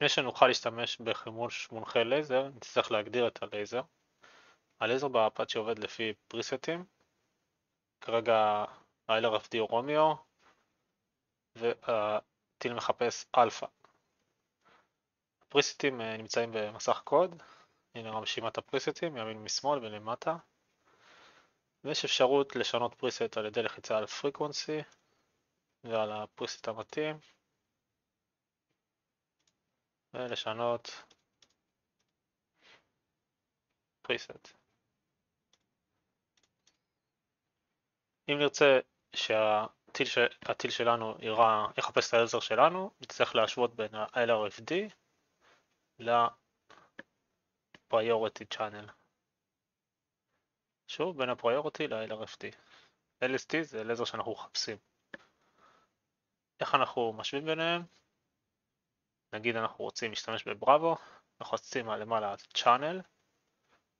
לפני שנוכל להשתמש בחימוש מונחה לייזר, נצטרך להגדיר את הלייזר. הלייזר באפאצ'י עובד לפי פריסטים. כרגע ה-LRFD הוא רומיו, והטיל מחפש אלפא. הפריסטים אה, נמצאים במסך code, הנה רשימת הפריסטים, מימין משמאל ולמטה. ויש אפשרות לשנות preset על ידי לחיצה על frequency ועל הפריסט המתאים. ולשנות פריסט. אם נרצה שהטיל שלנו יראה, יחפש את העזר שלנו, נצטרך להשוות בין ה-LRFD ל-Priority Channel. שוב, בין ה-Priority ל-LRFD. LST זה לעזר שאנחנו מחפשים. איך אנחנו משווים ביניהם? נגיד אנחנו רוצים להשתמש בבראבו, לוחצים למעלה צ'אנל,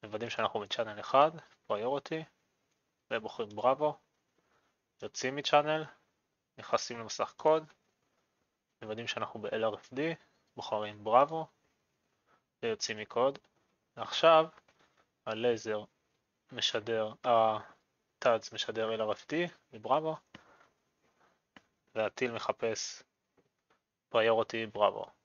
מוודאים שאנחנו מצ'אנל 1, פריוריטי, ובוחרים בראבו, יוצאים מצ'אנל, נכנסים למסך קוד, מוודאים שאנחנו ב-LRFD, בוחרים בראבו, ויוצאים מקוד. ועכשיו הלייזר משדר, ה-TADS משדר LRFD מבראבו, והטיל מחפש פריוריטי בראבו.